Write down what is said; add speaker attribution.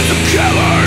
Speaker 1: is a killer.